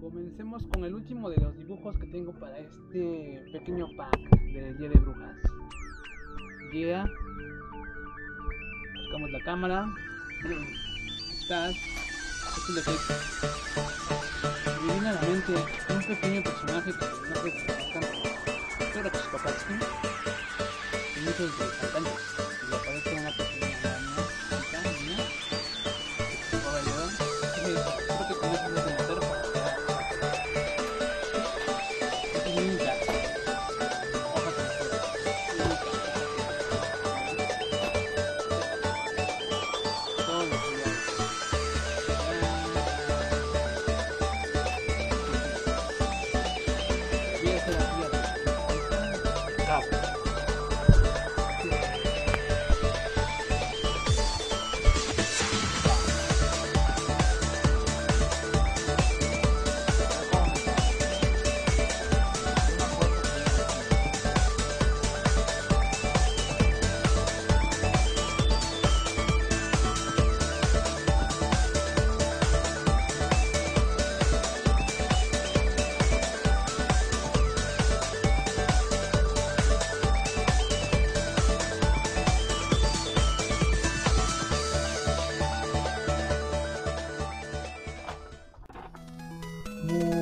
Comencemos con el último de los dibujos que tengo para este pequeño pack del Día de Brujas. Yeah. Buscamos la cámara. Estás. Es que es. Me la mente un pequeño personaje que no sé si. Creo que es Papatski. Y muchos de los cantantes. up. Whoa.